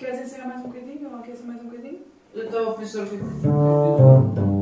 Queres ensinar mais um bocadinho ou aquecer mais um bocadinho? Eu professor, a